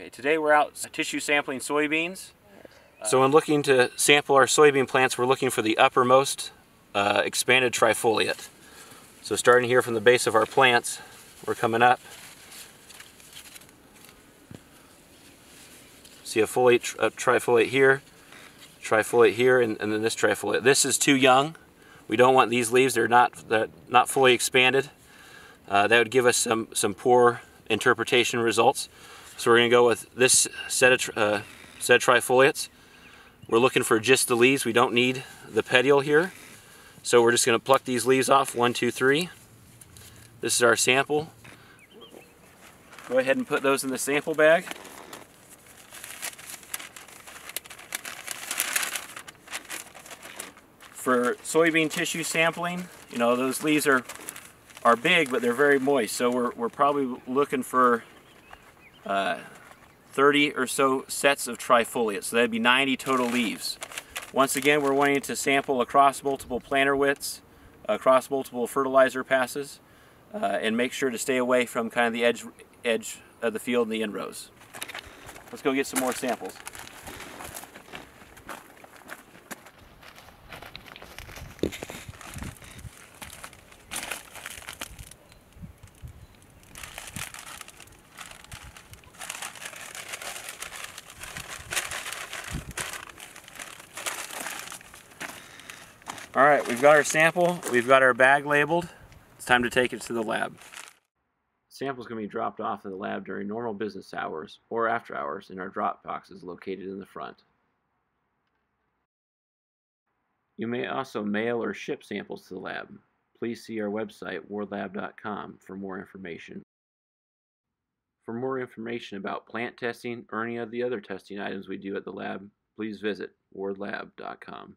Okay, today we're out tissue sampling soybeans. So in looking to sample our soybean plants, we're looking for the uppermost uh, expanded trifoliate. So starting here from the base of our plants, we're coming up. See a foliate, a trifoliate here, trifoliate here, and, and then this trifoliate. This is too young. We don't want these leaves. They're not they're not fully expanded. Uh, that would give us some some poor interpretation results. So we're going to go with this set of uh, set of trifoliates. We're looking for just the leaves. We don't need the petiole here. So we're just going to pluck these leaves off. One, two, three. This is our sample. Go ahead and put those in the sample bag. For soybean tissue sampling, you know, those leaves are are big, but they're very moist. So we're, we're probably looking for uh, 30 or so sets of trifoliate. So that'd be 90 total leaves. Once again, we're wanting to sample across multiple planter widths, across multiple fertilizer passes, uh, and make sure to stay away from kind of the edge, edge of the field and the end rows. Let's go get some more samples. All right, we've got our sample, we've got our bag labeled. It's time to take it to the lab. Sample's to be dropped off in the lab during normal business hours or after hours in our drop boxes located in the front. You may also mail or ship samples to the lab. Please see our website, wardlab.com, for more information. For more information about plant testing or any of the other testing items we do at the lab, please visit wardlab.com.